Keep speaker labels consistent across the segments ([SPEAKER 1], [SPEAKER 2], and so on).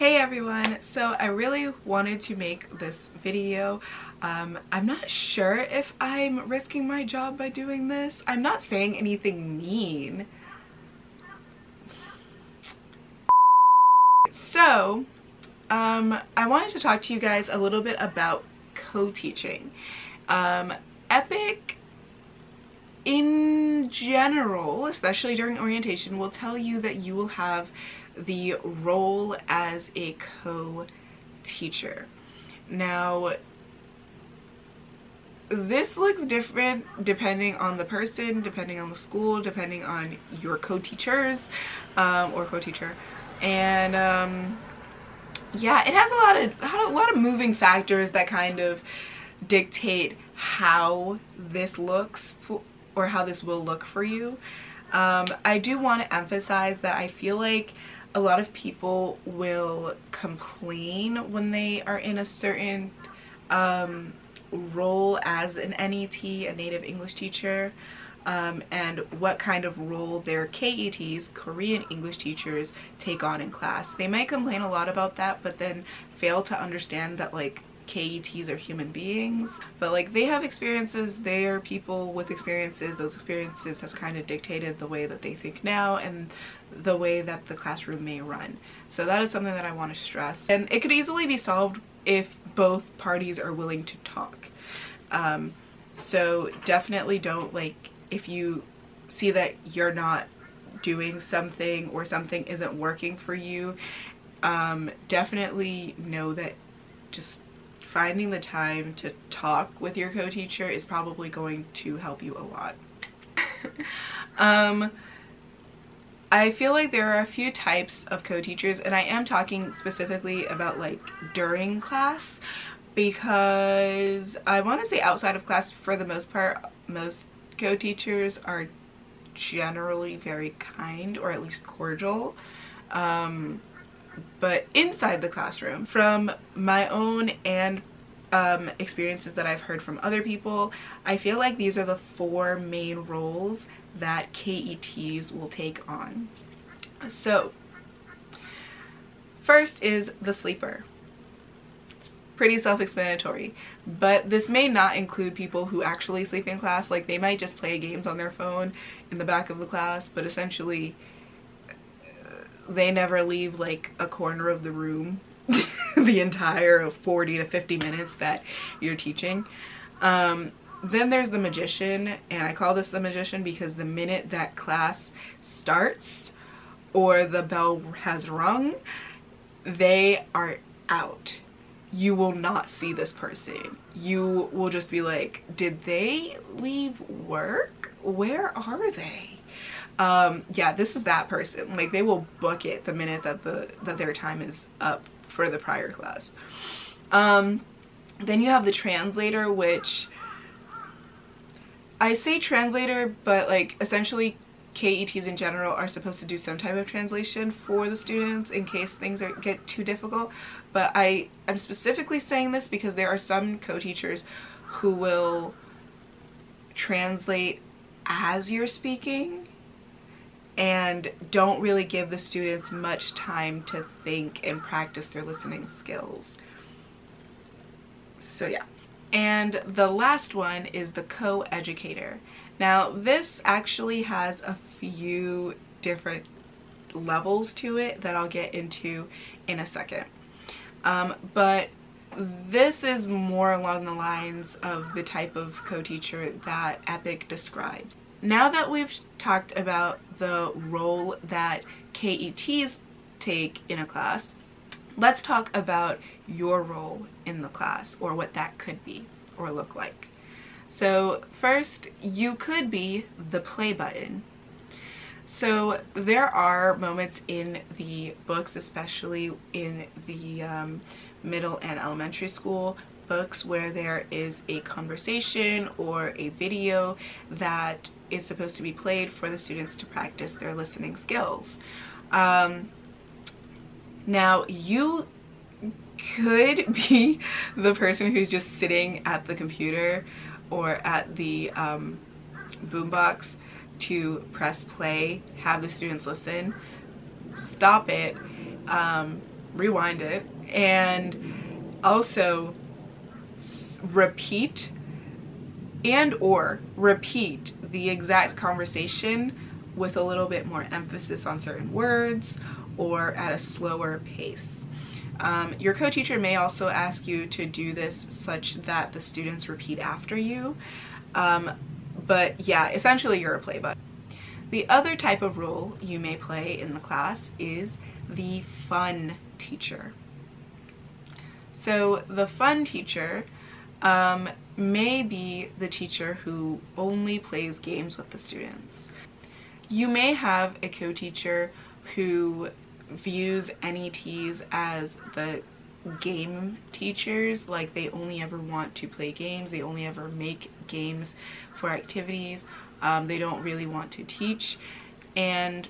[SPEAKER 1] Hey everyone, so I really wanted to make this video. Um, I'm not sure if I'm risking my job by doing this. I'm not saying anything mean. So, um, I wanted to talk to you guys a little bit about co-teaching. Um, EPIK in general, especially during orientation, will tell you that you will have the role as a co-teacher. Now, this looks different depending on the person, depending on the school, depending on your co-teachers um, or co-teacher. And um, yeah, it has a lot of a lot of moving factors that kind of dictate how this looks for, or how this will look for you. Um, I do want to emphasize that I feel like a lot of people will complain when they are in a certain um, role as an NET, a native English teacher, um, and what kind of role their KETs, Korean English teachers, take on in class. They might complain a lot about that, but then fail to understand that like KETs are human beings, but like they have experiences, they are people with experiences, those experiences have kind of dictated the way that they think now and the way that the classroom may run. So that is something that I want to stress. And it could easily be solved if both parties are willing to talk. Um, so definitely don't like, if you see that you're not doing something or something isn't working for you, um, definitely know that just finding the time to talk with your co-teacher is probably going to help you a lot. um, I feel like there are a few types of co-teachers and I am talking specifically about like during class because I want to say outside of class for the most part most co-teachers are generally very kind or at least cordial. Um, but inside the classroom from my own and um, experiences that I've heard from other people, I feel like these are the four main roles that KETs will take on. So, first is the sleeper. It's pretty self-explanatory, but this may not include people who actually sleep in class, like they might just play games on their phone in the back of the class, but essentially they never leave like a corner of the room the entire 40 to 50 minutes that you're teaching. Um, then there's the magician and I call this the magician because the minute that class starts or the bell has rung, they are out. You will not see this person. You will just be like, did they leave work? Where are they? um yeah this is that person like they will book it the minute that the that their time is up for the prior class. Um then you have the translator which I say translator but like essentially KETs in general are supposed to do some type of translation for the students in case things are, get too difficult. But I am specifically saying this because there are some co-teachers who will translate as you're speaking and don't really give the students much time to think and practice their listening skills. So yeah. And the last one is the co-educator. Now this actually has a few different levels to it that I'll get into in a second. Um, but this is more along the lines of the type of co-teacher that EPIK describes. Now that we've talked about the role that KETs take in a class, let's talk about your role in the class or what that could be or look like. So first, you could be the play button. So there are moments in the books, especially in the um, middle and elementary school books where there is a conversation or a video that is supposed to be played for the students to practice their listening skills. Um, now you could be the person who's just sitting at the computer or at the um, boombox to press play, have the students listen, stop it, um, rewind it and also repeat and or repeat the exact conversation with a little bit more emphasis on certain words or at a slower pace. Um, your co-teacher may also ask you to do this such that the students repeat after you. Um, but yeah, essentially you're a play button. The other type of role you may play in the class is the fun teacher. So the fun teacher um, may be the teacher who only plays games with the students. You may have a co-teacher who views NETs as the game teachers, like they only ever want to play games, they only ever make games for activities, um, they don't really want to teach, and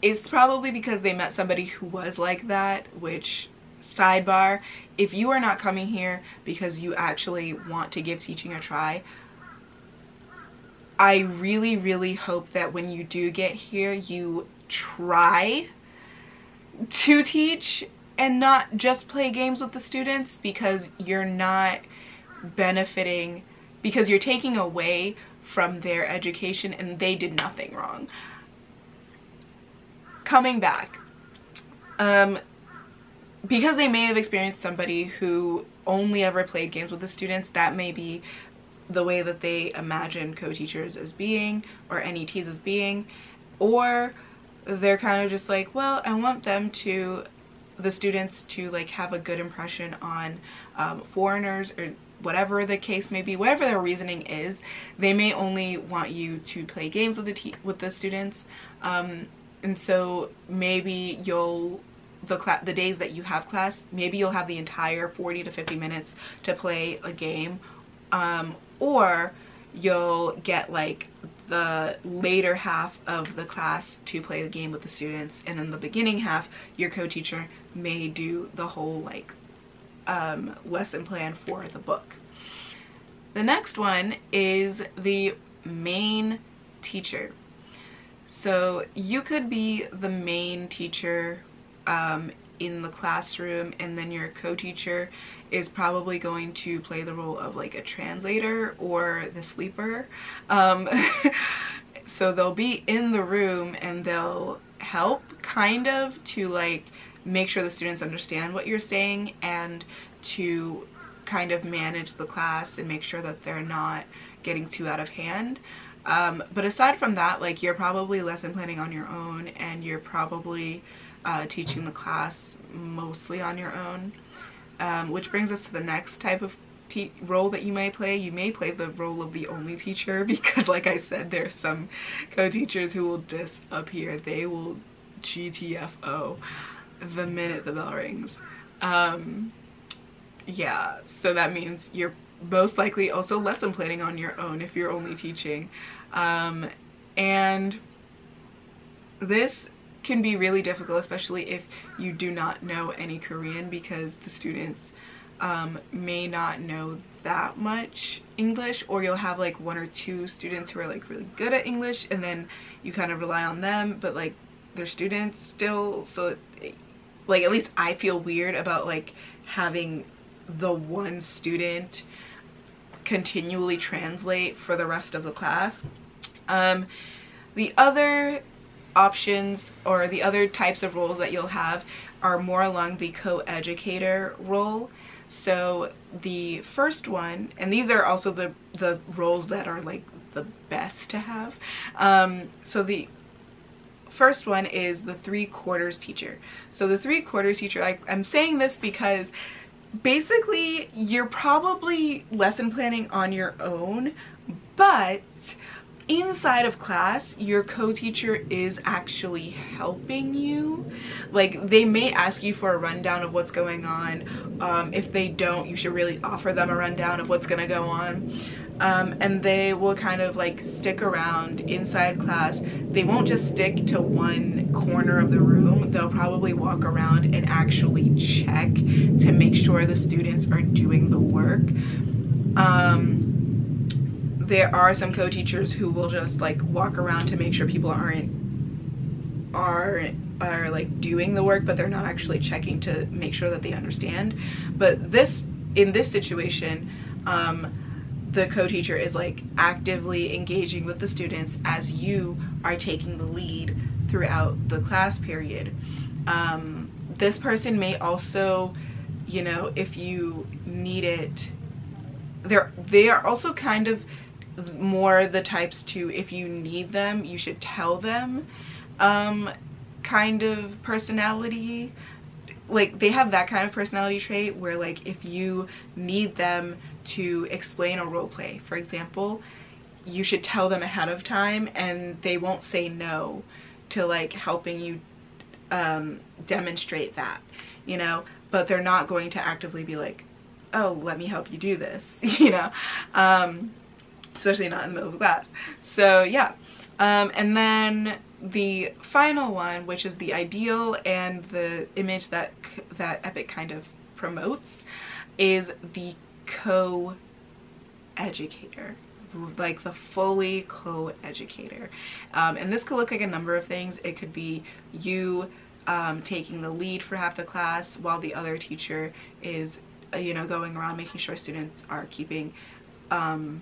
[SPEAKER 1] it's probably because they met somebody who was like that, which sidebar, if you are not coming here because you actually want to give teaching a try, I really, really hope that when you do get here, you try to teach and not just play games with the students because you're not benefiting, because you're taking away from their education and they did nothing wrong. Coming back, um, because they may have experienced somebody who only ever played games with the students, that may be the way that they imagine co-teachers as being or NETs as being or they're kind of just like well I want them to the students to like have a good impression on um, foreigners or whatever the case may be whatever their reasoning is they may only want you to play games with the with the students. Um, and so maybe you'll the class the days that you have class maybe you'll have the entire 40 to 50 minutes to play a game um, or you'll get like the later half of the class to play the game with the students and in the beginning half your co-teacher may do the whole like um, lesson plan for the book. The next one is the main teacher. So you could be the main teacher um, in the classroom and then your co-teacher is probably going to play the role of like a translator or the sleeper. Um, so they'll be in the room and they'll help kind of to like make sure the students understand what you're saying and to kind of manage the class and make sure that they're not getting too out of hand. Um, but aside from that, like you're probably lesson planning on your own and you're probably uh, teaching the class mostly on your own. Um, which brings us to the next type of role that you may play. You may play the role of the only teacher because like I said, there's some co-teachers who will disappear. They will GTFO the minute the bell rings. Um, yeah, so that means you're most likely also lesson planning on your own if you're only teaching. Um, and this can be really difficult, especially if you do not know any Korean because the students um, may not know that much English or you'll have like one or two students who are like really good at English and then you kind of rely on them but like they're students still so like at least I feel weird about like having the one student continually translate for the rest of the class. Um, the other options or the other types of roles that you'll have are more along the co-educator role. So the first one, and these are also the, the roles that are like the best to have. Um, so the first one is the three quarters teacher. So the three quarters teacher, like I'm saying this because basically you're probably lesson planning on your own, but inside of class your co-teacher is actually helping you. Like they may ask you for a rundown of what's going on. Um, if they don't you should really offer them a rundown of what's gonna go on. Um, and they will kind of like stick around inside class. They won't just stick to one corner of the room. They'll probably walk around and actually check to make sure the students are doing the work. Um, there are some co-teachers who will just like walk around to make sure people aren't are are like doing the work but they're not actually checking to make sure that they understand. But this in this situation um, the co-teacher is like actively engaging with the students as you are taking the lead throughout the class period. Um, this person may also you know if you need it they're they are also kind of more the types to if you need them you should tell them. Um kind of personality like they have that kind of personality trait where like if you need them to explain a role play for example you should tell them ahead of time and they won't say no to like helping you um, demonstrate that you know? But they're not going to actively be like oh let me help you do this you know? Um, especially not in the middle of class. So yeah. Um, and then the final one which is the ideal and the image that that EPIK kind of promotes is the co-educator like the fully co-educator. Um, and this could look like a number of things. It could be you um, taking the lead for half the class while the other teacher is uh, you know going around making sure students are keeping um,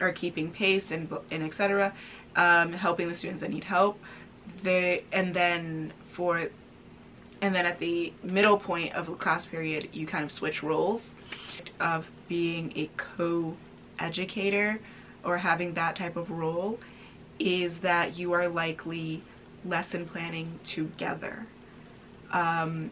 [SPEAKER 1] are keeping pace and, and etc um, helping the students that need help. They and then for and then at the middle point of the class period you kind of switch roles of being a co-educator or having that type of role is that you are likely lesson planning together. Um,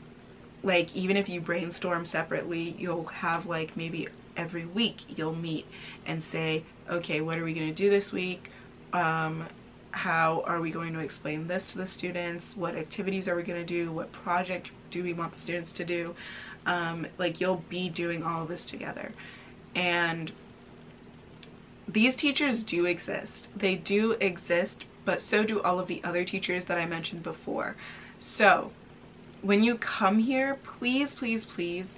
[SPEAKER 1] like even if you brainstorm separately you'll have like maybe every week you'll meet and say okay what are we going to do this week? Um, how are we going to explain this to the students? What activities are we going to do? What project do we want the students to do? Um, like you'll be doing all of this together. And these teachers do exist. They do exist but so do all of the other teachers that I mentioned before. So when you come here please please please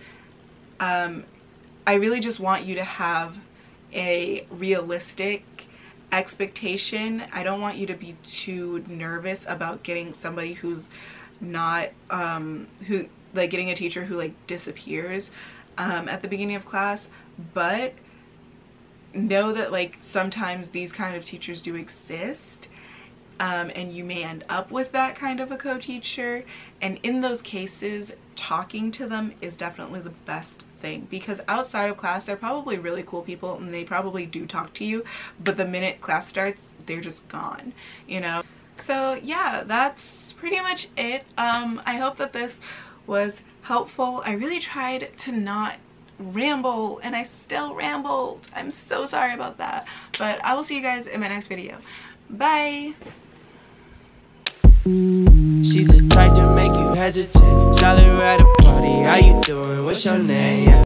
[SPEAKER 1] um, I really just want you to have a realistic expectation. I don't want you to be too nervous about getting somebody who's not, um, who, like getting a teacher who like disappears um, at the beginning of class, but know that like sometimes these kind of teachers do exist um, and you may end up with that kind of a co-teacher and in those cases talking to them is definitely the best thing because outside of class they're probably really cool people and they probably do talk to you but the minute class starts they're just gone you know? So yeah that's pretty much it. Um i hope that this was helpful. I really tried to not ramble and i still rambled. I'm so sorry about that but i will see you guys in my next video. Bye! She's type to make you hesitate. Solid a party, how you doing? What's your name?